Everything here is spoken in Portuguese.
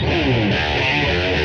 Música